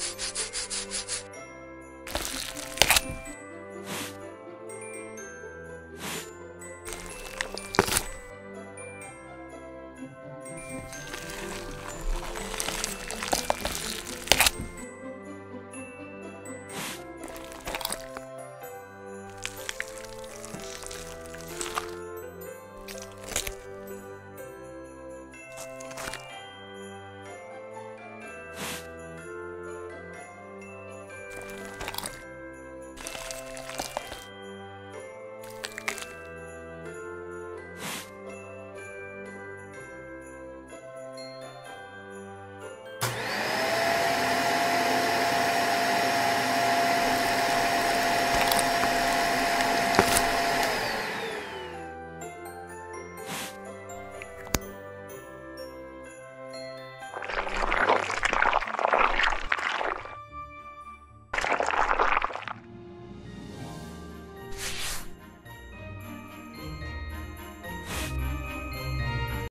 えっ?